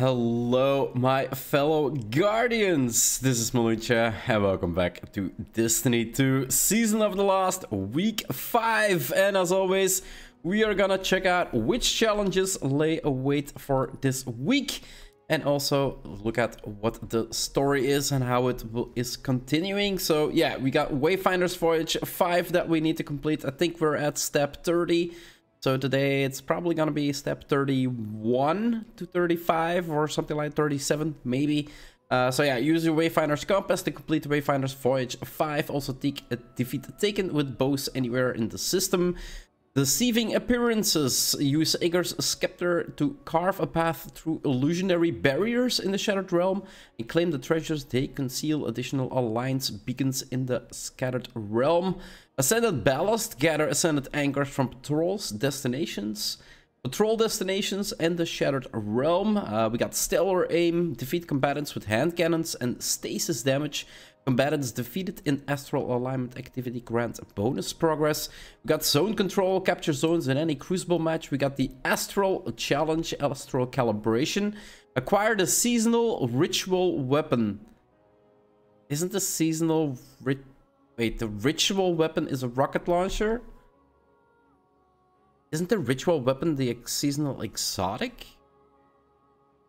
Hello, my fellow Guardians! This is Mloentje, and welcome back to Destiny 2 Season of the Lost, Week 5. And as always, we are gonna check out which challenges lay await for this week. And also look at what the story is and how it is continuing. So yeah, we got Wayfinder's Voyage 5 that we need to complete. I think we're at step 30. So today it's probably gonna be step 31 to 35 or something like 37 maybe. Uh, so yeah, use your Wayfinder's Compass to complete the Wayfinder's Voyage 5. Also take, uh, defeat Taken with bows anywhere in the system. Deceiving appearances. Use Ager's scepter to carve a path through illusionary barriers in the Shattered Realm and claim the treasures they conceal. Additional alliance beacons in the Shattered Realm. Ascended Ballast. Gather Ascended Anchors from patrols, destinations, patrol destinations, and the Shattered Realm. Uh, we got Stellar Aim. Defeat combatants with hand cannons and stasis damage. Combatants defeated in Astral Alignment activity grant bonus progress. We got Zone Control, capture zones in any Crucible match. We got the Astral Challenge, Astral Calibration. Acquire the Seasonal Ritual Weapon. Isn't the Seasonal... Wait, the Ritual Weapon is a rocket launcher? Isn't the Ritual Weapon the Seasonal Exotic?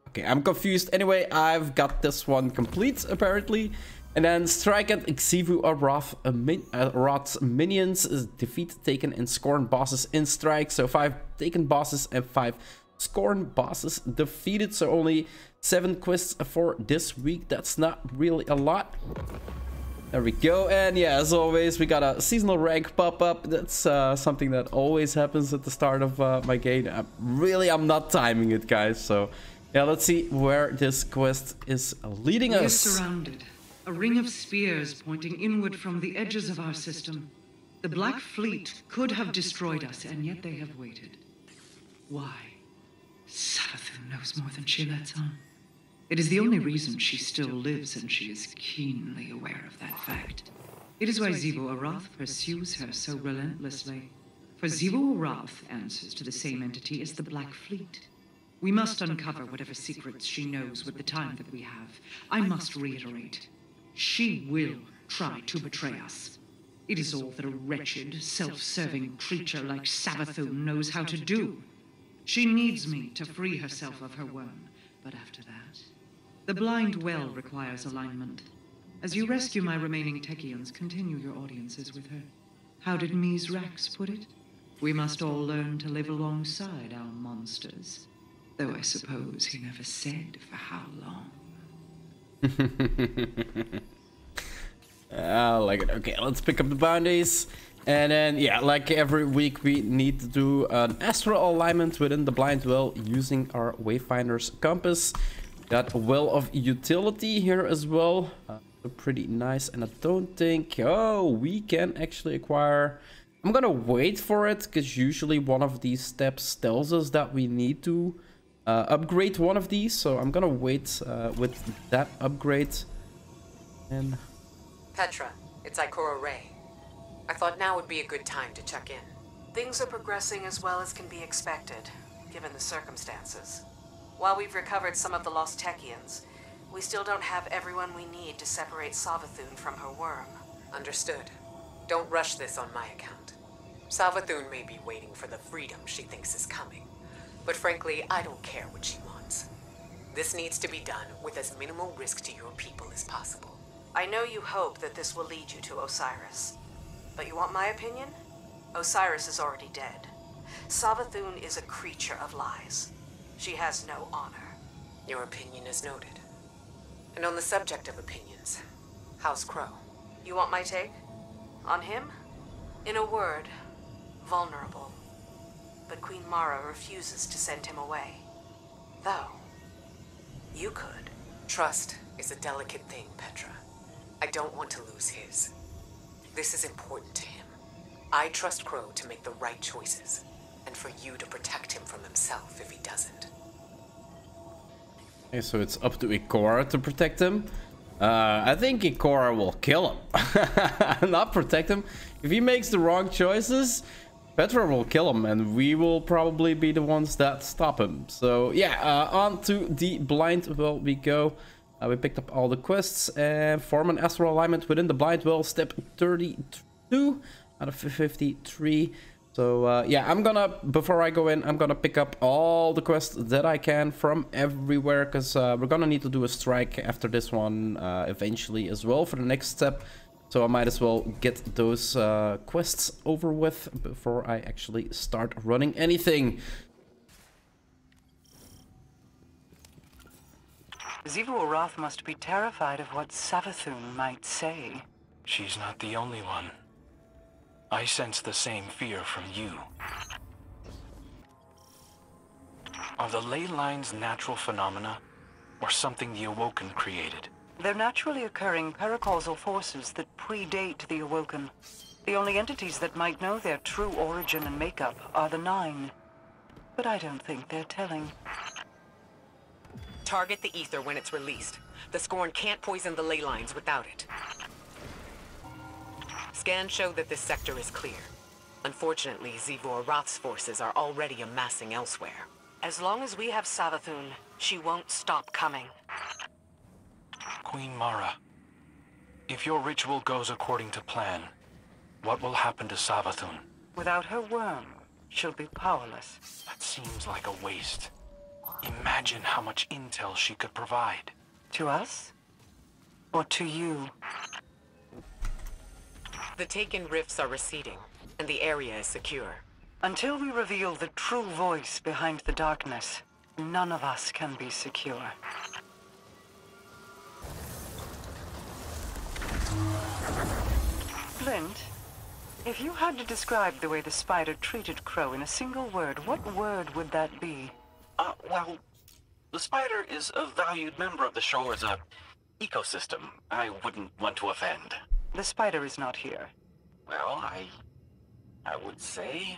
Okay, I'm confused. Anyway, I've got this one complete, apparently. And then strike at Xivu Arath, uh, min Arath's minions, defeat taken and scorn bosses in strike. So five taken bosses and five scorn bosses defeated. So only seven quests for this week. That's not really a lot. There we go. And yeah, as always, we got a seasonal rank pop up. That's uh, something that always happens at the start of uh, my game. I'm, really, I'm not timing it, guys. So yeah, let's see where this quest is leading us. We're surrounded. A ring of spears pointing inward from the edges of our system. The Black Fleet could have destroyed us, and yet they have waited. Why? Savathun knows more than she lets on. It is the only reason she still lives, and she is keenly aware of that fact. It is why Arath pursues her so relentlessly. For Arath answers to the same entity as the Black Fleet. We must uncover whatever secrets she knows with the time that we have. I must reiterate. She will try to betray us. It is all that a wretched, self-serving creature like Savathun knows how to do. She needs me to free herself of her worm, but after that... The blind well requires alignment. As you rescue my remaining Techeuns, continue your audiences with her. How did Mithrax put it? We must all learn to live alongside our monsters. Though I suppose he never said for how long. I ah, like it. Okay, let's pick up the bounties. And then, yeah, like every week, we need to do an astral alignment within the blind well using our Wayfinder's compass. Got a well of utility here as well. Uh, pretty nice. And I don't think... Oh, we can actually acquire... I'm gonna wait for it, because usually one of these steps tells us that we need to uh, upgrade one of these. So I'm gonna wait uh, with that upgrade. And Petra, it's Ikora Rey. I thought now would be a good time to check in. Things are progressing as well as can be expected, given the circumstances. While we've recovered some of the lost Techeuns, we still don't have everyone we need to separate Savathun from her worm. Understood. Don't rush this on my account. Savathun may be waiting for the freedom she thinks is coming, but frankly, I don't care what she wants. This needs to be done with as minimal risk to your people as possible. I know you hope that this will lead you to Osiris. But you want my opinion? Osiris is already dead. Savathun is a creature of lies. She has no honor. Your opinion is noted. And on the subject of opinions, how's Crow? You want my take? On him? In a word, vulnerable. But Queen Mara refuses to send him away. Though, you could. Trust is a delicate thing, Petra. I don't want to lose his. This is important to him. I trust Crow to make the right choices, and for you to protect him from himself if he doesn't. Okay, so it's up to Ikora to protect him. Uh, I think Ikora will kill him, not protect him. If he makes the wrong choices, Petra will kill him, and we will probably be the ones that stop him. So yeah, uh, on to the blind well we go. Uh, we picked up all the quests and form an astral alignment within the blind well, step 32 out of 53. So uh, yeah, I'm gonna, before I go in, I'm gonna pick up all the quests that I can from everywhere, because uh, we're gonna need to do a strike after this one uh, eventually as well for the next step. So I might as well get those uh, quests over with before I actually start running anything. Xivu Arath must be terrified of what Savathun might say. She's not the only one. I sense the same fear from you. Are the ley lines natural phenomena, or something the Awoken created? They're naturally occurring paracausal forces that predate the Awoken. The only entities that might know their true origin and makeup are the Nine. But I don't think they're telling. Target the ether when it's released. The Scorn can't poison the ley lines without it. Scans show that this sector is clear. Unfortunately, Xivu Arath's forces are already amassing elsewhere. As long as we have Savathun, she won't stop coming. Queen Mara, if your ritual goes according to plan, what will happen to Savathun? Without her worm, she'll be powerless. That seems like a waste. Imagine how much intel she could provide. To us? Or to you? The taken rifts are receding, and the area is secure. Until we reveal the true voice behind the darkness, none of us can be secure. Flint, if you had to describe the way the spider treated Crow in a single word, what word would that be? Uh, well, the spider is a valued member of the shore's, uh, ecosystem. I wouldn't want to offend. The spider is not here. Well, I... I would say...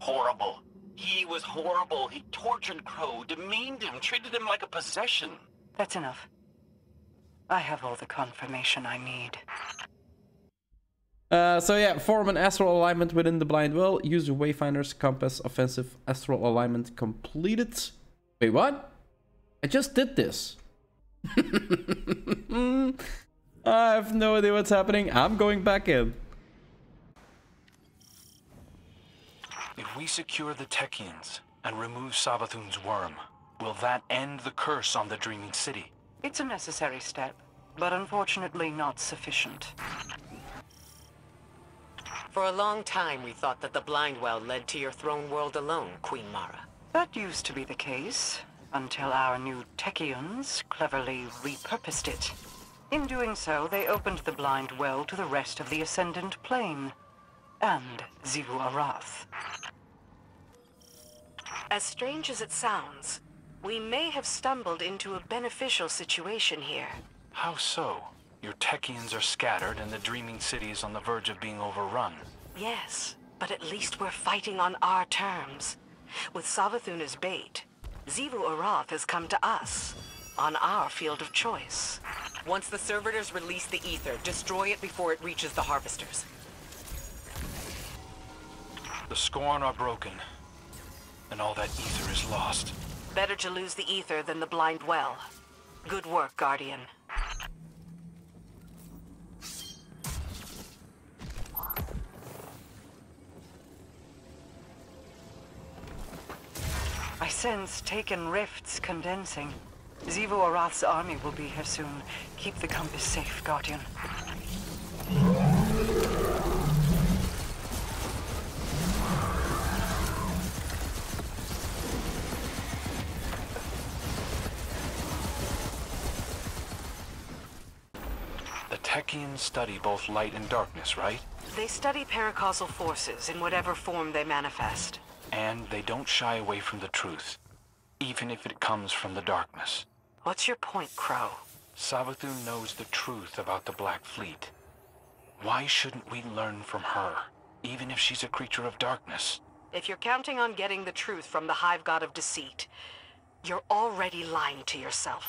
Horrible. He was horrible. He tortured Crow, demeaned him, treated him like a possession. That's enough. I have all the confirmation I need. Uh, so yeah, form an astral alignment within the blind well. Use your Wayfinder's compass offensive astral alignment completed. Wait, what? I just did this. I have no idea what's happening. I'm going back in. If we secure the Techeuns and remove Savathun's worm, will that end the curse on the Dreaming City? It's a necessary step, but unfortunately not sufficient. For a long time, we thought that the Blind Well led to your throne world alone, Queen Mara. That used to be the case, until our new Techeuns cleverly repurposed it. In doing so, they opened the Blind Well to the rest of the Ascendant Plane. And Xivu Arath. As strange as it sounds, we may have stumbled into a beneficial situation here. How so? Your Techeuns are scattered and the Dreaming City is on the verge of being overrun. Yes, but at least we're fighting on our terms. With Savathun as bait, Xivu Arath has come to us, on our field of choice. Once the servitors release the ether, destroy it before it reaches the harvesters. The Scorn are broken, and all that ether is lost. Better to lose the ether than the blind well. Good work, Guardian. I sense taken rifts condensing. Xivu Arath's army will be here soon. Keep the compass safe, Guardian. The Techeuns study both light and darkness, right? They study paracausal forces in whatever form they manifest. And they don't shy away from the truth, even if it comes from the darkness. What's your point, Crow? Savathun knows the truth about the Black Fleet. Why shouldn't we learn from her, even if she's a creature of darkness? If you're counting on getting the truth from the Hive God of Deceit, you're already lying to yourself.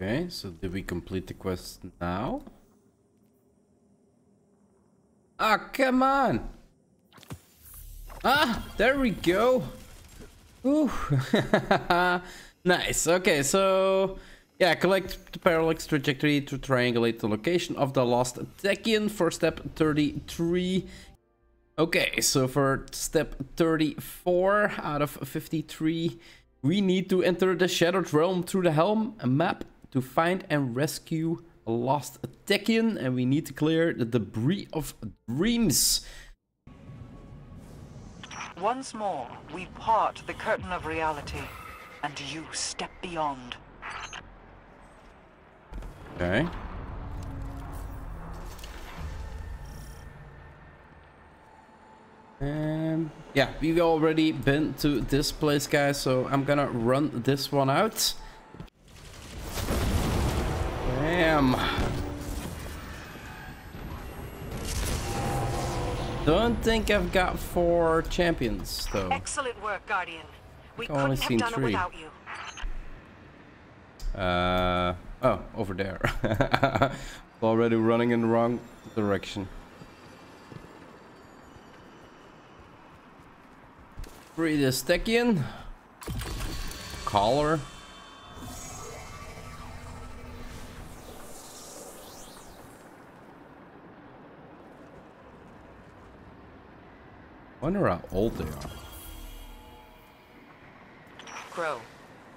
Okay, so did we complete the quest now? Ah, come on. Ah, there we go. Ooh. nice. Okay, so yeah, collect the parallax trajectory to triangulate the location of the lost Techeun for step 33. Okay, so for step 34 out of 53, we need to enter the Shattered Realm through the Helm map to find and rescue a lost Techeun, and we need to clear the debris of dreams. Once more, we part the curtain of reality, and you step beyond. Okay. Um, yeah, we've already been to this place, guys, so I'm gonna run this one out. Damn. Don't think I've got four champions, though. Excellent work, Guardian. We I've only couldn't have seen done three. it without you. Uh, oh, over there. Already running in the wrong direction. Free the Techeun. Collar. Wonder how old they are. Crow,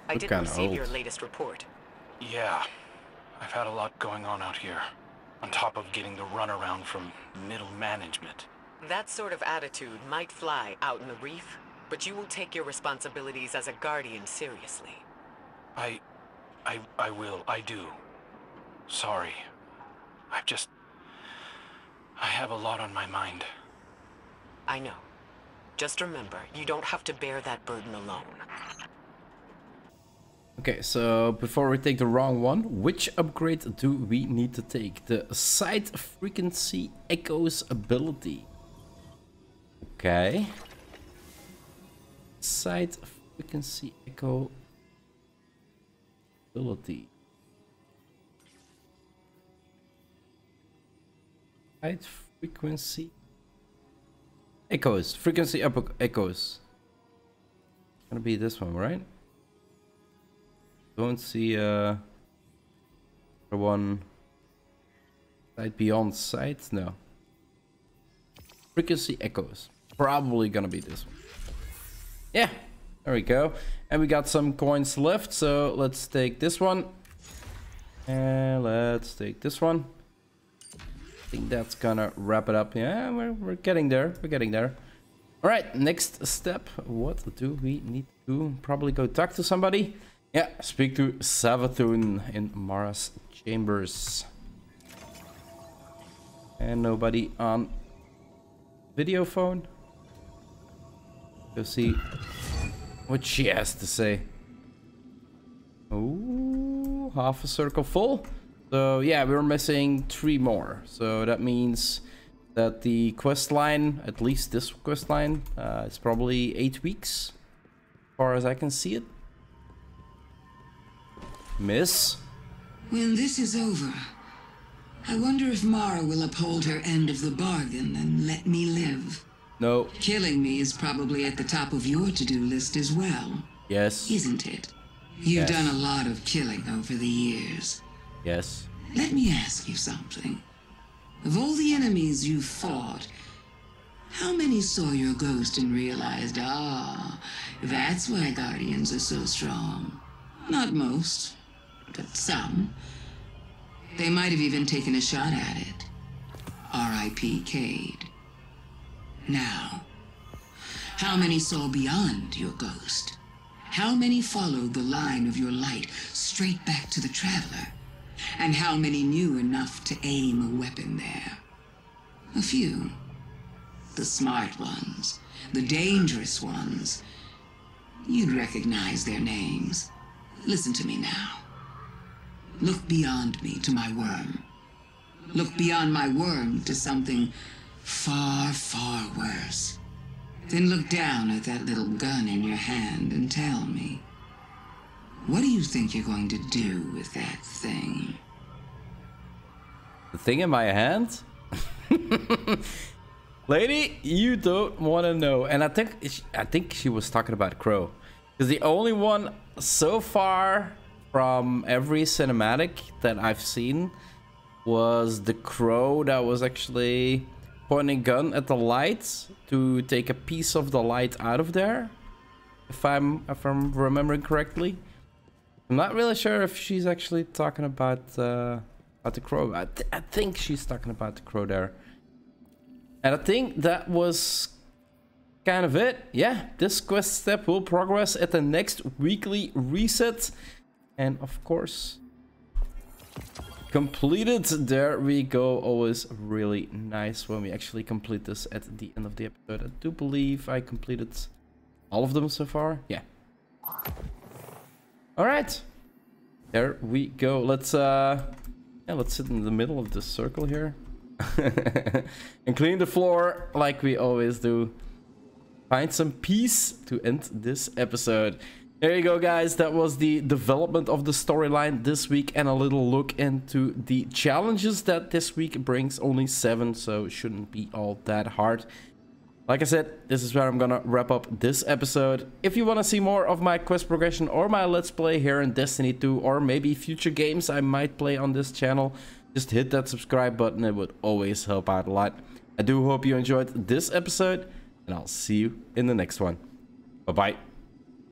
I Look did kinda receive your latest report. Yeah, I've had a lot going on out here. On top of getting the runaround from middle management. That sort of attitude might fly out in the reef, but you will take your responsibilities as a guardian seriously. I... I... I will. I do. Sorry. I've just... I have a lot on my mind. I know. Just remember, you don't have to bear that burden alone. Okay, so before we take the wrong one, which upgrade do we need to take? The side frequency echoes ability. Okay. Side frequency echo ability. Side frequency echoes. Frequency up echoes. Gonna be this one, right? Don't see uh one side beyond sight. No. Frequency echoes. Probably gonna be this one. Yeah, there we go. And we got some coins left, so let's take this one. And let's take this one. Think that's gonna wrap it up. Yeah, we're, we're getting there. We're getting there. All right, next step. What do we need to do? Probably go talk to somebody. Yeah, speak to Savathun in Mara's chambers. And nobody on video phone. Go see what she has to say. Ooh, half a circle full. So yeah, we're missing three more. So that means that the quest line, at least this quest line, uh, is probably eight weeks, as far as I can see it. Miss? When this is over, I wonder if Mara will uphold her end of the bargain and let me live. No. Killing me is probably at the top of your to-do list as well, Yes. isn't it? You've Yes. done a lot of killing over the years. Yes. Let me ask you something. Of all the enemies you've fought, how many saw your ghost and realized, ah, that's why Guardians are so strong? Not most, but some. They might have even taken a shot at it. R.I.P. Cayde. Now, how many saw beyond your ghost? How many followed the line of your light straight back to the Traveler? And how many knew enough to aim a weapon there? A few. The smart ones, the dangerous ones. You'd recognize their names. Listen to me now. Look beyond me to my worm. Look beyond my worm to something far, far worse. Then look down at that little gun in your hand and tell me. What do you think you're going to do with that thing? The thing in my hand? Lady, you don't want to know. And I think I think she was talking about Crow. Because the only one so far from every cinematic that I've seen was the crow that was actually pointing gun at the lights to take a piece of the light out of there. If I'm if I'm remembering correctly. I'm not really sure if she's actually talking about uh, about the crow. I, th I think she's talking about the crow there. And I think that was kind of it. Yeah, this quest step will progress at the next weekly reset. And of course, completed. There we go. Always really nice when we actually complete this at the end of the episode. I do believe I completed all of them so far. Yeah. All right. There we go. Let's uh yeah, let's sit in the middle of this circle here. and clean the floor like we always do. Find some peace to end this episode. There you go, guys. That was the development of the storyline this week and a little look into the challenges that this week brings. Only seven, so it shouldn't be all that hard. Like I said, this is where I'm gonna wrap up this episode. If you want to see more of my quest progression or my let's play here in Destiny 2 or maybe future games I might play on this channel, just hit that subscribe button. It would always help out a lot. I do hope you enjoyed this episode and I'll see you in the next one. Bye-bye.